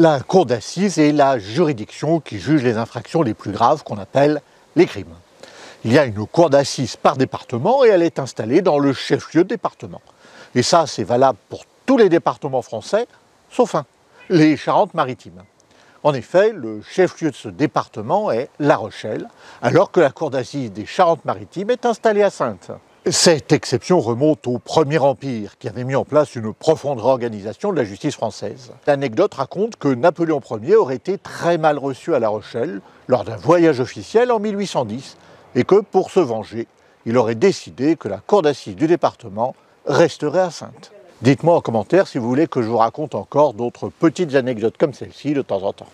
La cour d'assises est la juridiction qui juge les infractions les plus graves qu'on appelle les crimes. Il y a une cour d'assises par département et elle est installée dans le chef-lieu de département. Et ça, c'est valable pour tous les départements français, sauf un, les Charentes-Maritimes. En effet, le chef-lieu de ce département est La Rochelle, alors que la cour d'assises des Charentes-Maritimes est installée à Sainte. Cette exception remonte au Premier Empire, qui avait mis en place une profonde réorganisation de la justice française. L'anecdote raconte que Napoléon Ier aurait été très mal reçu à La Rochelle lors d'un voyage officiel en 1810, et que, pour se venger, il aurait décidé que la cour d'assises du département resterait à Sainte. Dites-moi en commentaire si vous voulez que je vous raconte encore d'autres petites anecdotes comme celle-ci de temps en temps.